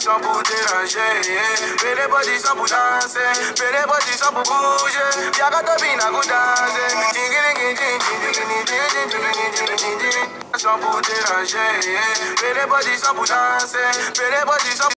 Sans pour déranger, fais les body sans pour danser, fais les body sans pour bouger. Y'a qu'à te a pour danser. Sans pour déranger, fais les body sans pour danser, fais les body sans